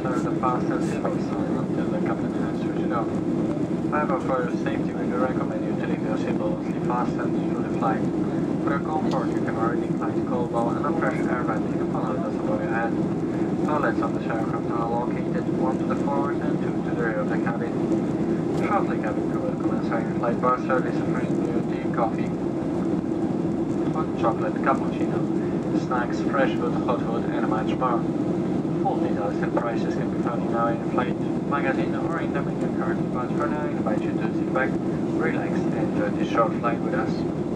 fasten seatbelt sign until the captain has switched off. However, for safety, we do recommend you to leave your seatbelt loosely fastened through the flight. For your comfort, you can wear a declined cold ball and a fresh air vent you can follow just above your head. Toilets on the aircraft are located, one to the forward and two to the rear of the cabin. Shortly, cabin crew will commence your flight bar service offering you tea, coffee, hot chocolate, cappuccino, snacks, fresh food, hot food, and much more. Details and prices can be found in our in-flight magazine or in the menu card, but for now I invite you to sit back, relax, and uh, enjoy this short flight with us.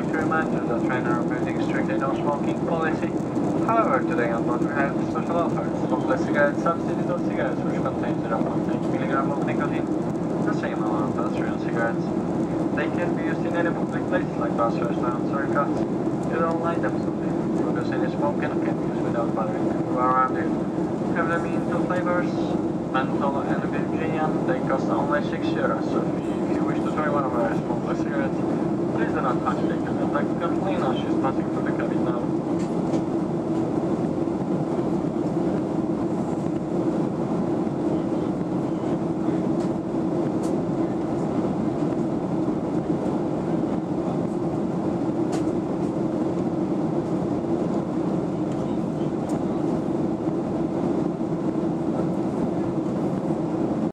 Like to remind you that Ryanair are using strictly no smoking policy. However, today on board we have special offers. Smokeless cigarette substitute of cigarettes which contain 0.8 milligram of nicotine. The same amount as real cigarettes. They can be used in any public places like bus lounges or cars. You don't light them so someday. Because any smoke can be used without bothering people around you. Have them in two flavors, menthol and Virginian. They cost only 6 euros. So if you wish to try one of our smokeless cigarettes, There's an attached deck and the tax car clean and.